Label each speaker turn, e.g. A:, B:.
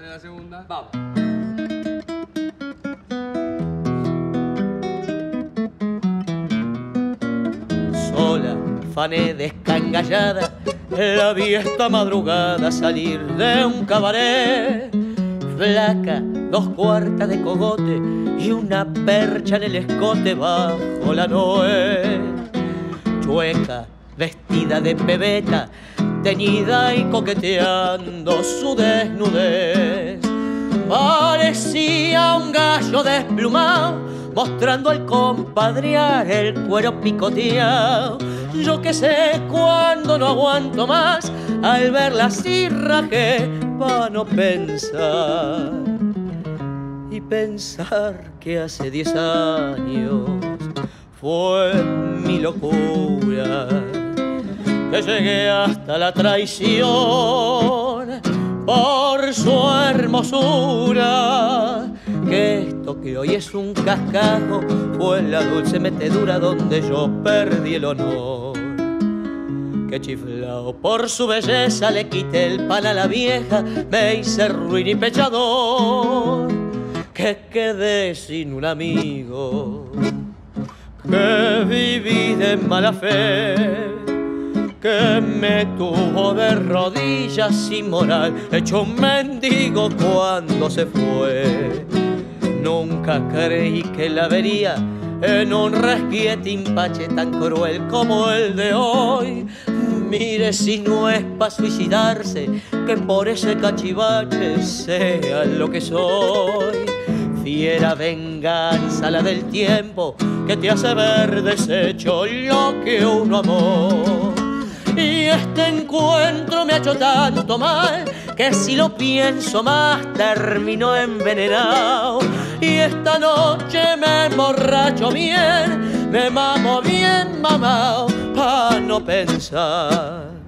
A: la segunda.
B: Vamos.
C: sola, fané descangallada, la vi esta madrugada salir de un cabaret. Flaca, dos cuartas de cogote y una percha en el escote bajo la noé. Chueca, vestida de pebeta, teñida y coqueteando su desnudez. Parecía un gallo desplumado, mostrando al compadrear el cuero picoteado. Yo que sé cuando no aguanto más, al verla así rajé pa' no pensar. Y pensar que hace diez años fue mi locura que llegué hasta la traición por su hermosura. Que esto que hoy es un cascajo fue la dulce metedura donde yo perdí el honor. Que chiflao por su belleza le quité el pan a la vieja, me hice ruin y pechador. Que quedé sin un amigo, que viví de mala fe que me tuvo de rodillas sin moral, hecho un mendigo cuando se fue. Nunca creí que la vería en un resquiete impache tan cruel como el de hoy. Mire si no es para suicidarse, que por ese cachivache sea lo que soy. Fiera venganza la del tiempo que te hace ver deshecho lo que uno amó. Y este encuentro me ha hecho tanto mal que si lo pienso más termino envenenado. Y esta noche me emborracho bien, me mamo bien mamao pa' no pensar.